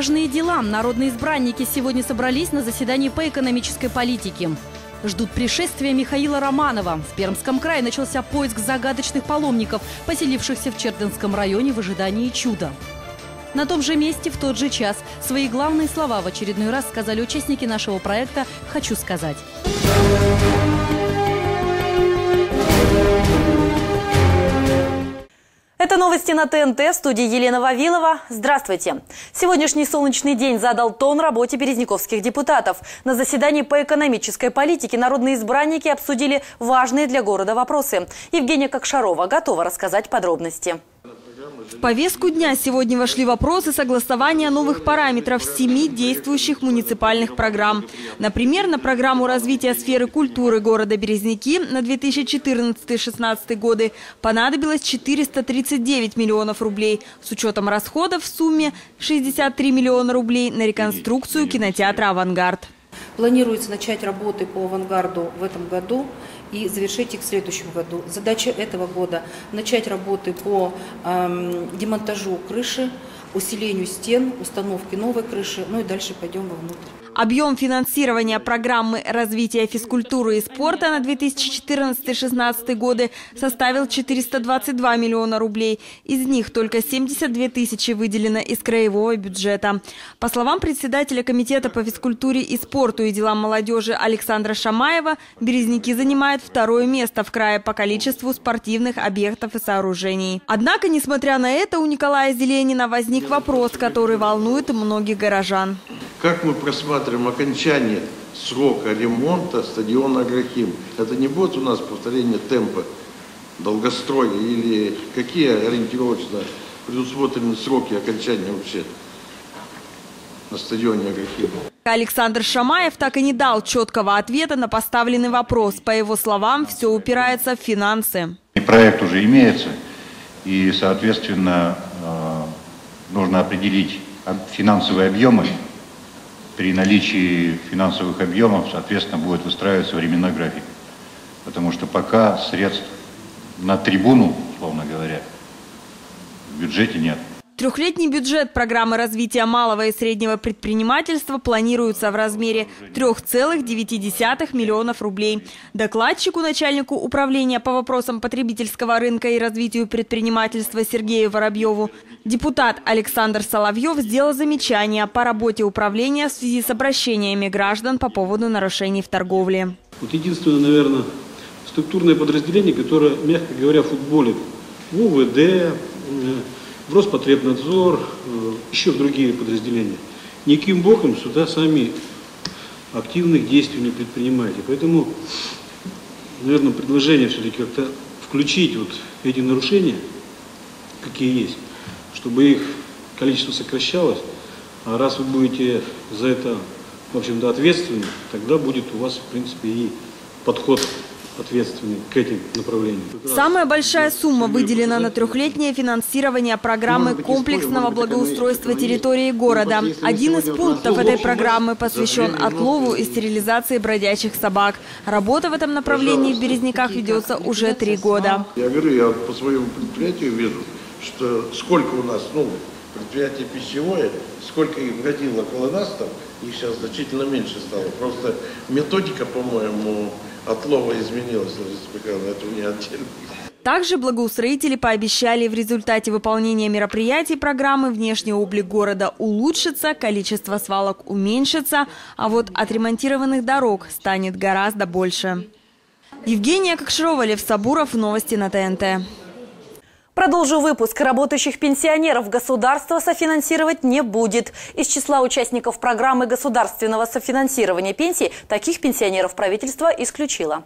Важные дела. Народные избранники сегодня собрались на заседании по экономической политике. Ждут пришествия Михаила Романова. В Пермском крае начался поиск загадочных паломников, поселившихся в Чердынском районе в ожидании чуда. На том же месте в тот же час свои главные слова в очередной раз сказали участники нашего проекта «Хочу сказать». Новости на ТНТ в студии Елена Вавилова. Здравствуйте. Сегодняшний солнечный день задал тон работе березниковских депутатов. На заседании по экономической политике народные избранники обсудили важные для города вопросы. Евгения Кокшарова готова рассказать подробности. В повестку дня сегодня вошли вопросы согласования новых параметров семи действующих муниципальных программ. Например, на программу развития сферы культуры города Березники на 2014-2016 годы понадобилось 439 миллионов рублей, с учетом расходов в сумме 63 миллиона рублей на реконструкцию кинотеатра «Авангард». Планируется начать работы по «Авангарду» в этом году и завершить их в следующем году. Задача этого года – начать работы по эм, демонтажу крыши, усилению стен, установке новой крыши, ну и дальше пойдем вовнутрь. Объем финансирования программы развития физкультуры и спорта на 2014-2016 годы составил 422 миллиона рублей. Из них только 72 тысячи выделено из краевого бюджета. По словам председателя Комитета по физкультуре и спорту и делам молодежи Александра Шамаева, Березники занимают второе место в крае по количеству спортивных объектов и сооружений. Однако, несмотря на это, у Николая Зеленина возник вопрос, который волнует многих горожан. Как мы просматриваем окончание срока ремонта стадиона Аграхим? Это не будет у нас повторение темпа долгостроя или какие ориентировочно предусмотрены сроки окончания вообще на стадионе Аграхим? Александр Шамаев так и не дал четкого ответа на поставленный вопрос. По его словам, все упирается в финансы. И проект уже имеется, и, соответственно, э, нужно определить финансовые объемы при наличии финансовых объемов, соответственно, будет выстраиваться временной график. Потому что пока средств на трибуну, условно говоря, в бюджете нет. Трехлетний бюджет программы развития малого и среднего предпринимательства планируется в размере 3,9 миллионов рублей. Докладчику, начальнику управления по вопросам потребительского рынка и развитию предпринимательства Сергею Воробьеву, депутат Александр Соловьев сделал замечание по работе управления в связи с обращениями граждан по поводу нарушений в торговле. Вот единственное, наверное, структурное подразделение, которое, мягко говоря, футболит УВД, в Роспотребнадзор, э, еще в другие подразделения. Никаким боком сюда сами активных действий не предпринимаете. Поэтому, наверное, предложение все-таки как-то включить вот эти нарушения, какие есть, чтобы их количество сокращалось. А раз вы будете за это, в общем-то, ответственны, тогда будет у вас, в принципе, и подход ответственны к этим направлениям. Самая большая сумма выделена на трехлетнее финансирование программы комплексного благоустройства территории города. Один из пунктов этой программы посвящен отлову и стерилизации бродячих собак. Работа в этом направлении в Березняках ведется уже три года. Я говорю, я по своему предприятию вижу, что сколько у нас, ну, предприятие пищевое, сколько их входило около нас там, их сейчас значительно меньше стало. Просто методика, по-моему, отлова изменилась, это не отдельно. Также благоустроители пообещали в результате выполнения мероприятий программы внешний облик города улучшится, количество свалок уменьшится, а вот отремонтированных дорог станет гораздо больше. Евгения Кокширова, Лев Сабуров, Новости на ТНТ. Продолжу выпуск. Работающих пенсионеров государство софинансировать не будет. Из числа участников программы государственного софинансирования пенсий таких пенсионеров правительство исключило.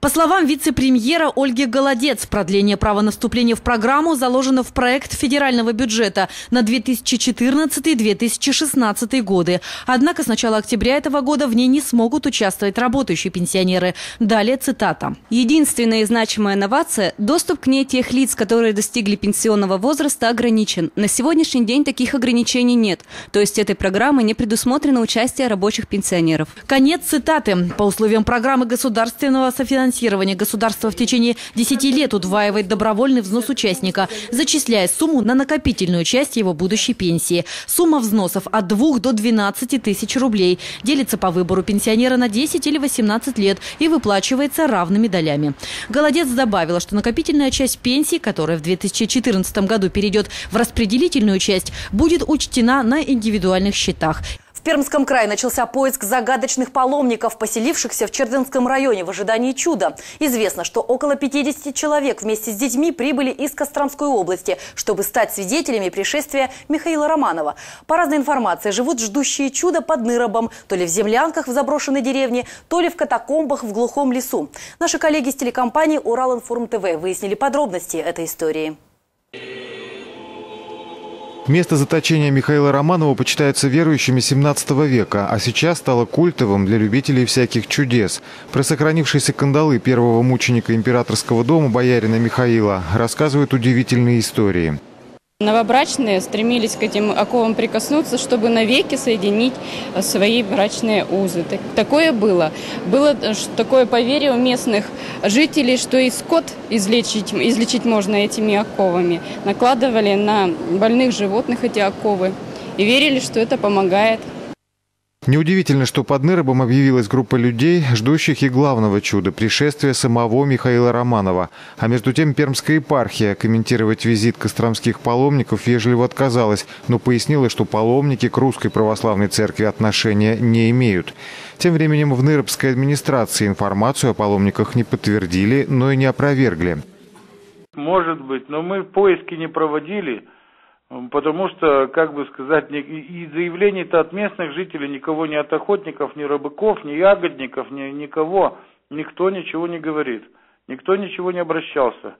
По словам вице-премьера Ольги Голодец, продление права наступления в программу заложено в проект федерального бюджета на 2014-2016 годы. Однако с начала октября этого года в ней не смогут участвовать работающие пенсионеры. Далее цитата. Единственная значимая новация – доступ к ней тех лиц, которые достигли пенсионного возраста, ограничен. На сегодняшний день таких ограничений нет. То есть этой программы не предусмотрено участие рабочих пенсионеров. Конец цитаты. По условиям программы государственного софинансирования финансирования государство в течение 10 лет удваивает добровольный взнос участника, зачисляя сумму на накопительную часть его будущей пенсии. Сумма взносов от 2 до 12 тысяч рублей. Делится по выбору пенсионера на 10 или 18 лет и выплачивается равными долями. Голодец добавила, что накопительная часть пенсии, которая в 2014 году перейдет в распределительную часть, будет учтена на индивидуальных счетах. Пермском крае начался поиск загадочных паломников, поселившихся в Чердынском районе в ожидании чуда. Известно, что около 50 человек вместе с детьми прибыли из Костромской области, чтобы стать свидетелями пришествия Михаила Романова. По разной информации, живут ждущие чуда под Ныробом, то ли в землянках в заброшенной деревне, то ли в катакомбах в глухом лесу. Наши коллеги с телекомпании «Уралинформ ТВ» выяснили подробности этой истории. Место заточения Михаила Романова почитается верующими 17 века, а сейчас стало культовым для любителей всяких чудес. Про сохранившиеся кандалы первого мученика императорского дома боярина Михаила рассказывают удивительные истории. Новобрачные стремились к этим оковам прикоснуться, чтобы навеки соединить свои брачные узы. Такое было. Было такое поверье у местных жителей, что и скот излечить, излечить можно этими оковами. Накладывали на больных животных эти оковы и верили, что это помогает. Неудивительно, что под Ныробом объявилась группа людей, ждущих и главного чуда – пришествия самого Михаила Романова. А между тем Пермская епархия комментировать визит костромских паломников вежливо отказалась, но пояснила, что паломники к русской православной церкви отношения не имеют. Тем временем в Ныробской администрации информацию о паломниках не подтвердили, но и не опровергли. Может быть, но мы поиски не проводили – Потому что, как бы сказать, и заявлений-то от местных жителей, никого, ни от охотников, ни рыбаков, ни ягодников, ни, никого, никто ничего не говорит. Никто ничего не обращался.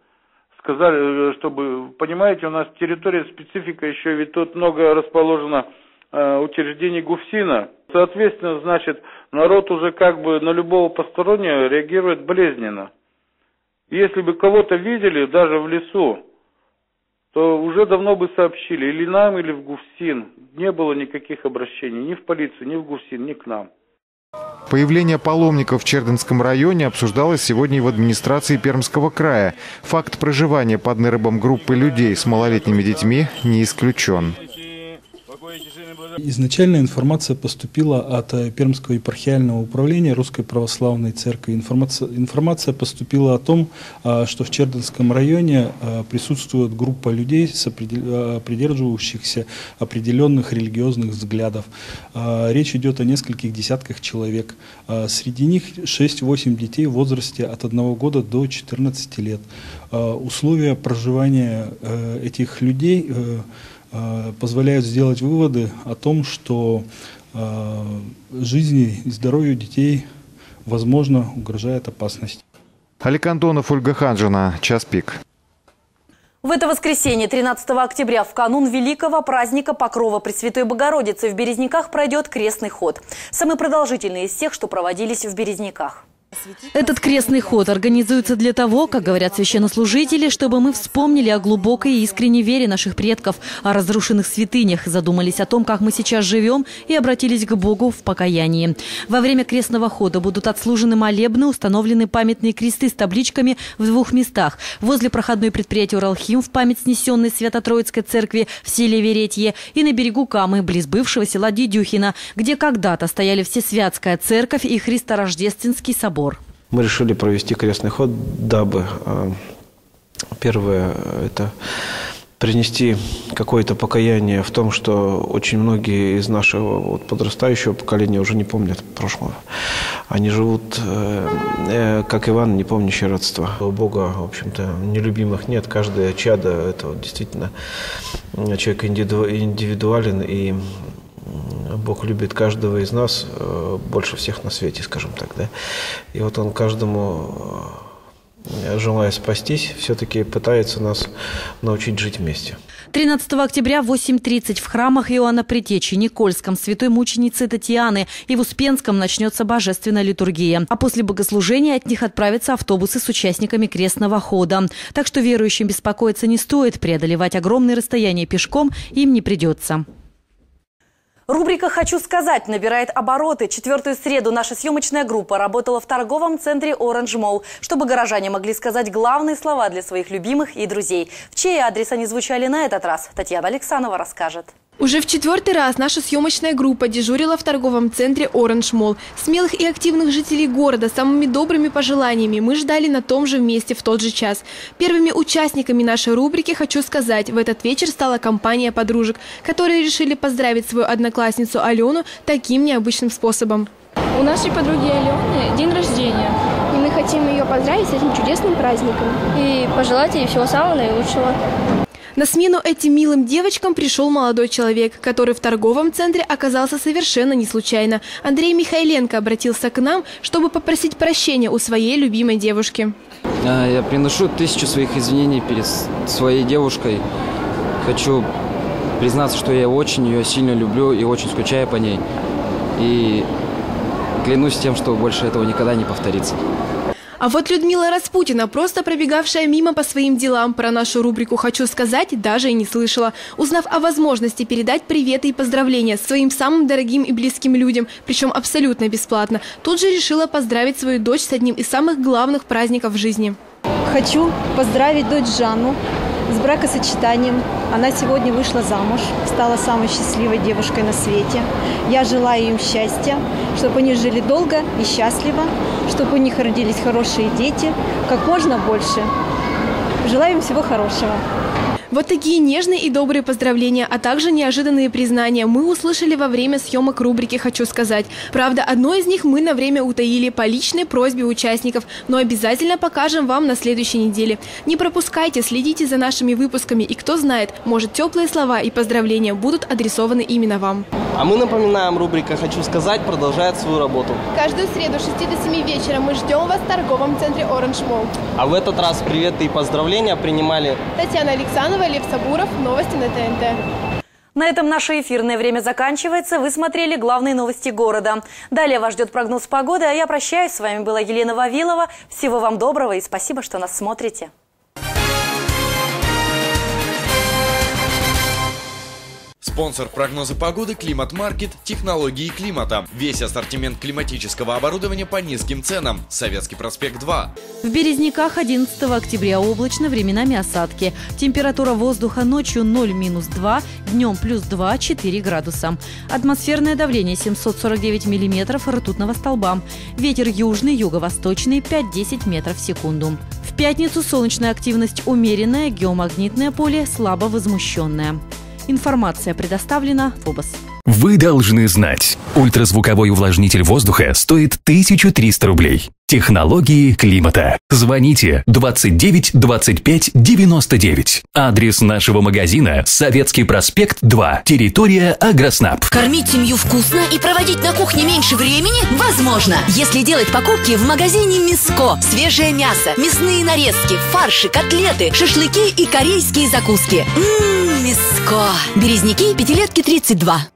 Сказали, э, чтобы, понимаете, у нас территория специфика еще, ведь тут много расположено э, учреждений ГУФСИНа. Соответственно, значит, народ уже как бы на любого постороннего реагирует болезненно. Если бы кого-то видели даже в лесу, то уже давно бы сообщили, или нам, или в ГУФСИН. Не было никаких обращений ни в полицию, ни в ГУФСИН, ни к нам. Появление паломников в Чердынском районе обсуждалось сегодня и в администрации Пермского края. Факт проживания под нырбом группы людей с малолетними детьми не исключен. Изначально информация поступила от э, Пермского епархиального управления Русской Православной Церкви. Информация, информация поступила о том, а, что в Чердынском районе а, присутствует группа людей, придерживающихся определенных религиозных взглядов. Речь идет о нескольких десятках человек. Среди них 6-8 детей в возрасте от 1 года до 14 лет. Условия проживания э, этих людей э, Э, позволяют сделать выводы о том, что э, жизни и здоровью детей, возможно, угрожает опасность. Олег Антонов, Ольга Ханжина. Час пик. В это воскресенье, 13 октября, в канун великого праздника Покрова Пресвятой Богородицы в Березняках пройдет крестный ход. Самый продолжительный из всех, что проводились в Березняках. Этот крестный ход организуется для того, как говорят священнослужители, чтобы мы вспомнили о глубокой и искренней вере наших предков, о разрушенных святынях, задумались о том, как мы сейчас живем и обратились к Богу в покаянии. Во время крестного хода будут отслужены молебны, установлены памятные кресты с табличками в двух местах. Возле проходной предприятия «Уралхим» в память снесенной Свято-Троицкой церкви в селе Веретье и на берегу Камы, близ бывшего села Дедюхина, где когда-то стояли Всесвятская церковь и Христорождественский собор мы решили провести крестный ход, дабы э, первое это принести какое-то покаяние в том, что очень многие из нашего вот, подрастающего поколения уже не помнят прошлого. Они живут, э, э, как Иван, не помнящий родства. У Бога, в общем-то, нелюбимых нет. Каждое чадо – это вот, действительно человек индивидуален, и Бог любит каждого из нас э, больше всех на свете, скажем так, да. И вот Он каждому, э, желая спастись, все-таки пытается нас научить жить вместе. 13 октября в 8.30 в храмах Иоанна Притечи, Никольском, Святой Мученицы Татьяны и в Успенском начнется божественная литургия. А после богослужения от них отправятся автобусы с участниками крестного хода. Так что верующим беспокоиться не стоит, преодолевать огромные расстояния пешком им не придется. Рубрика «Хочу сказать» набирает обороты. Четвертую среду наша съемочная группа работала в торговом центре Orange Mall, чтобы горожане могли сказать главные слова для своих любимых и друзей. В чей адрес они звучали на этот раз, Татьяна Александрова расскажет. Уже в четвертый раз наша съемочная группа дежурила в торговом центре Orange Mall. Смелых и активных жителей города самыми добрыми пожеланиями мы ждали на том же месте в тот же час. Первыми участниками нашей рубрики «Хочу сказать» в этот вечер стала компания подружек, которые решили поздравить свою одноклассницу Алену таким необычным способом. У нашей подруги Алены день рождения. И мы хотим ее поздравить с этим чудесным праздником. И пожелать ей всего самого наилучшего. На смену этим милым девочкам пришел молодой человек, который в торговом центре оказался совершенно не случайно. Андрей Михайленко обратился к нам, чтобы попросить прощения у своей любимой девушки. А, я приношу тысячу своих извинений перед своей девушкой. Хочу признаться, что я очень ее сильно люблю и очень скучаю по ней. И клянусь тем, что больше этого никогда не повторится. А вот Людмила Распутина, просто пробегавшая мимо по своим делам, про нашу рубрику «Хочу сказать» даже и не слышала. Узнав о возможности передать приветы и поздравления своим самым дорогим и близким людям, причем абсолютно бесплатно, тут же решила поздравить свою дочь с одним из самых главных праздников в жизни. Хочу поздравить дочь Жанну с бракосочетанием. Она сегодня вышла замуж, стала самой счастливой девушкой на свете. Я желаю им счастья, чтобы они жили долго и счастливо, чтобы у них родились хорошие дети, как можно больше. Желаю им всего хорошего. Вот такие нежные и добрые поздравления, а также неожиданные признания мы услышали во время съемок рубрики «Хочу сказать». Правда, одно из них мы на время утаили по личной просьбе участников, но обязательно покажем вам на следующей неделе. Не пропускайте, следите за нашими выпусками, и кто знает, может теплые слова и поздравления будут адресованы именно вам. А мы напоминаем, рубрика «Хочу сказать» продолжает свою работу. Каждую среду с 6 до 7 вечера мы ждем вас в торговом центре Orange Mall. А в этот раз приветы и поздравления принимали Татьяна Александрова, Лев Сабуров, новости на ТНТ. На этом наше эфирное время заканчивается. Вы смотрели главные новости города. Далее вас ждет прогноз погоды, а я прощаюсь. С вами была Елена Вавилова. Всего вам доброго и спасибо, что нас смотрите. Спонсор прогноза погоды Климат Маркет технологии климата. Весь ассортимент климатического оборудования по низким ценам. Советский проспект 2. В Березняках 11 октября облачно, временами осадки. Температура воздуха ночью 0-2, днем плюс 2-4 градуса. Атмосферное давление 749 миллиметров ртутного столба. Ветер южный, юго-восточный 5-10 метров в секунду. В пятницу солнечная активность умеренная, геомагнитное поле слабо возмущенное. Информация предоставлена ФОБОС. Вы должны знать. Ультразвуковой увлажнитель воздуха стоит 1300 рублей. Технологии климата. Звоните 29 25 99. Адрес нашего магазина Советский проспект 2. Территория Агроснаб. Кормить семью вкусно и проводить на кухне меньше времени возможно, если делать покупки в магазине Миско. Свежее мясо, мясные нарезки, фарши, котлеты, шашлыки и корейские закуски. Ммм, Миско. Березники, пятилетки 32.